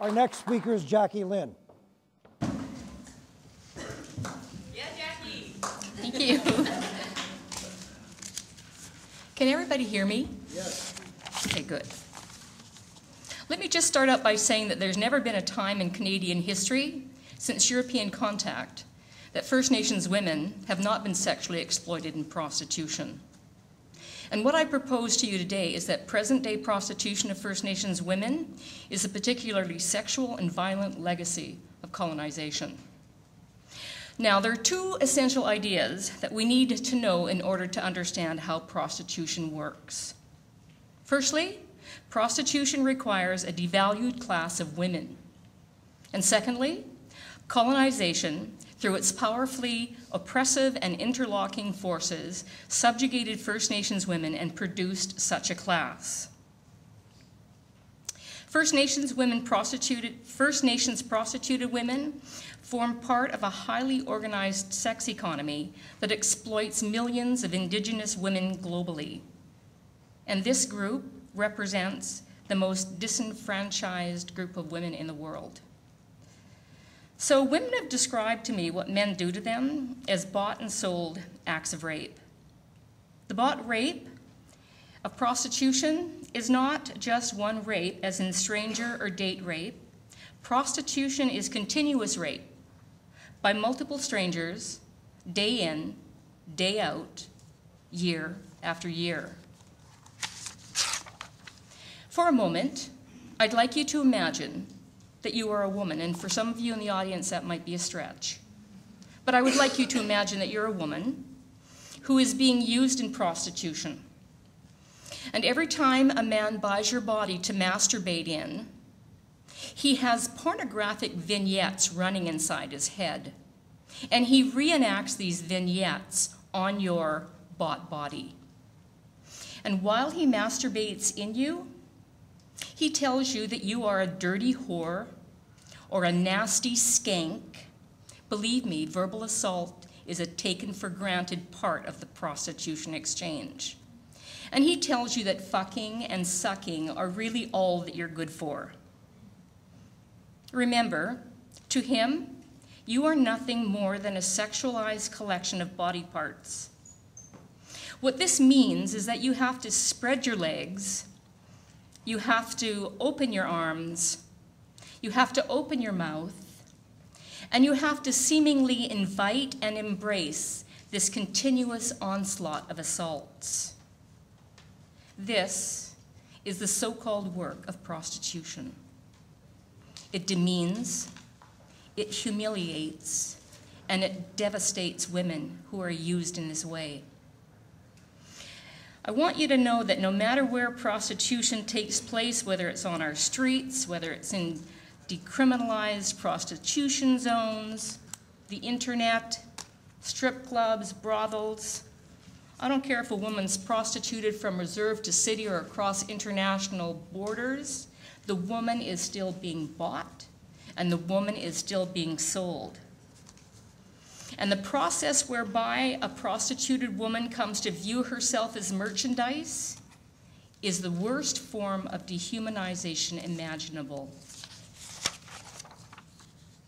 Our next speaker is Jackie Lynne. Yeah, Jackie. Thank you. Can everybody hear me? Yes. Okay, good. Let me just start out by saying that there's never been a time in Canadian history since European contact that First Nations women have not been sexually exploited in prostitution. And what I propose to you today is that present day prostitution of First Nations women is a particularly sexual and violent legacy of colonization. Now, there are two essential ideas that we need to know in order to understand how prostitution works. Firstly, prostitution requires a devalued class of women. And secondly, colonization through its powerfully oppressive and interlocking forces, subjugated First Nations women and produced such a class. First Nations women prostituted, First Nations prostituted women form part of a highly organized sex economy that exploits millions of Indigenous women globally. And this group represents the most disenfranchised group of women in the world. So women have described to me what men do to them as bought and sold acts of rape. The bought rape of prostitution is not just one rape, as in stranger or date rape. Prostitution is continuous rape by multiple strangers, day in, day out, year after year. For a moment, I'd like you to imagine that you are a woman, and for some of you in the audience, that might be a stretch. But I would like you to imagine that you're a woman who is being used in prostitution. And every time a man buys your body to masturbate in, he has pornographic vignettes running inside his head. And he reenacts these vignettes on your bought body. And while he masturbates in you, he tells you that you are a dirty whore or a nasty skank. Believe me, verbal assault is a taken for granted part of the prostitution exchange. And he tells you that fucking and sucking are really all that you're good for. Remember, to him, you are nothing more than a sexualized collection of body parts. What this means is that you have to spread your legs you have to open your arms, you have to open your mouth, and you have to seemingly invite and embrace this continuous onslaught of assaults. This is the so called work of prostitution. It demeans, it humiliates, and it devastates women who are used in this way. I want you to know that no matter where prostitution takes place, whether it's on our streets, whether it's in decriminalized prostitution zones, the internet, strip clubs, brothels, I don't care if a woman's prostituted from reserve to city or across international borders, the woman is still being bought and the woman is still being sold. And the process whereby a prostituted woman comes to view herself as merchandise is the worst form of dehumanization imaginable.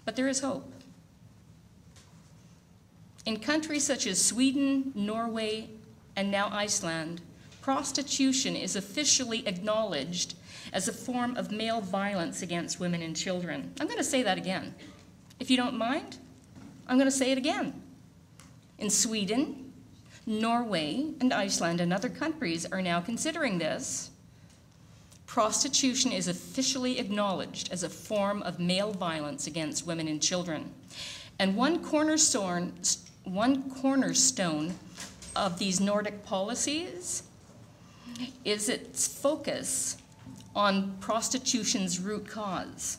But there is hope. In countries such as Sweden, Norway, and now Iceland, prostitution is officially acknowledged as a form of male violence against women and children. I'm going to say that again, if you don't mind. I'm going to say it again. In Sweden, Norway, and Iceland, and other countries are now considering this. Prostitution is officially acknowledged as a form of male violence against women and children. And one cornerstone, one cornerstone of these Nordic policies is its focus on prostitution's root cause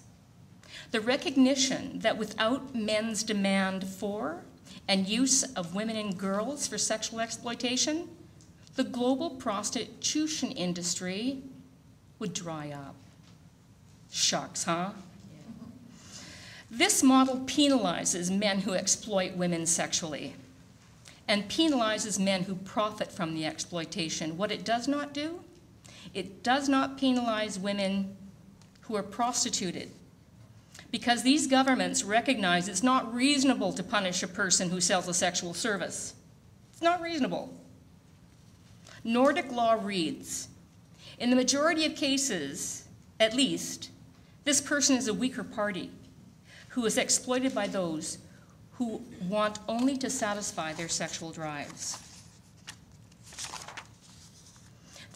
the recognition that without men's demand for and use of women and girls for sexual exploitation, the global prostitution industry would dry up. Shucks, huh? This model penalizes men who exploit women sexually and penalizes men who profit from the exploitation. What it does not do, it does not penalize women who are prostituted Because these governments recognize it's not reasonable to punish a person who sells a sexual service. It's not reasonable. Nordic law reads In the majority of cases, at least, this person is a weaker party who is exploited by those who want only to satisfy their sexual drives.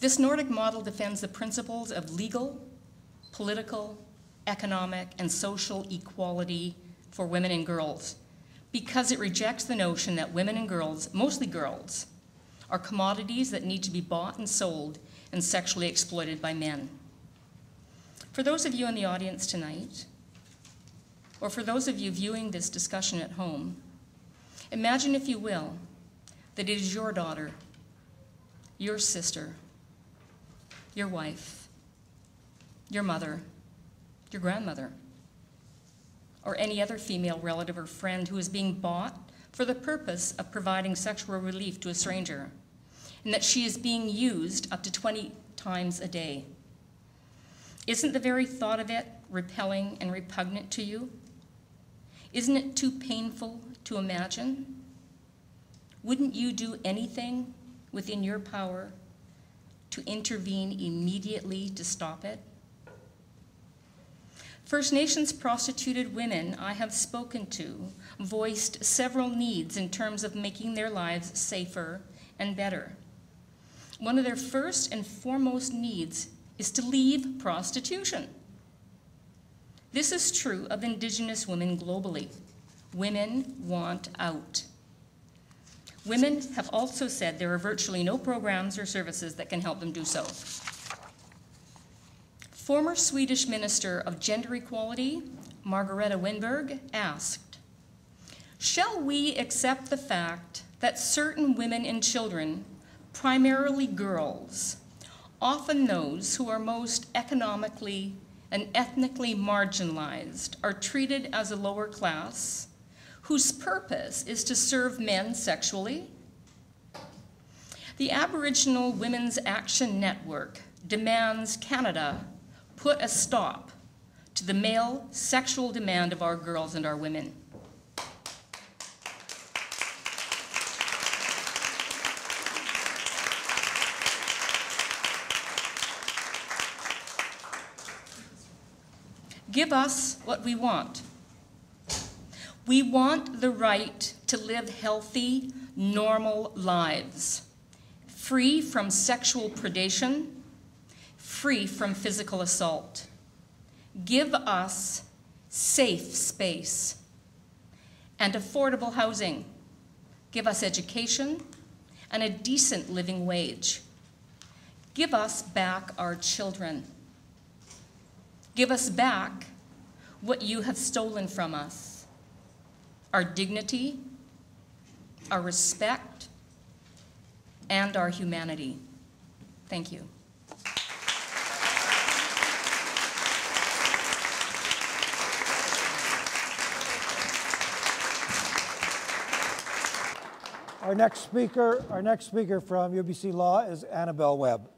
This Nordic model defends the principles of legal, political, economic, and social equality for women and girls because it rejects the notion that women and girls, mostly girls, are commodities that need to be bought and sold and sexually exploited by men. For those of you in the audience tonight, or for those of you viewing this discussion at home, imagine, if you will, that it is your daughter, your sister, your wife, your mother, your grandmother, or any other female relative or friend who is being bought for the purpose of providing sexual relief to a stranger, and that she is being used up to 20 times a day. Isn't the very thought of it repelling and repugnant to you? Isn't it too painful to imagine? Wouldn't you do anything within your power to intervene immediately to stop it? First Nations prostituted women I have spoken to voiced several needs in terms of making their lives safer and better. One of their first and foremost needs is to leave prostitution. This is true of Indigenous women globally. Women want out. Women have also said there are virtually no programs or services that can help them do so. Former Swedish Minister of Gender Equality, Margareta Winberg, asked Shall we accept the fact that certain women and children, primarily girls, often those who are most economically and ethnically marginalized, are treated as a lower class whose purpose is to serve men sexually? The Aboriginal Women's Action Network demands Canada put a stop to the male sexual demand of our girls and our women. Give us what we want. We want the right to live healthy, normal lives, free from sexual predation, free from physical assault. Give us safe space and affordable housing. Give us education and a decent living wage. Give us back our children. Give us back what you have stolen from us our dignity, our respect, and our humanity. Thank you. Our next speaker, our next speaker from UBC Law is Annabel Webb.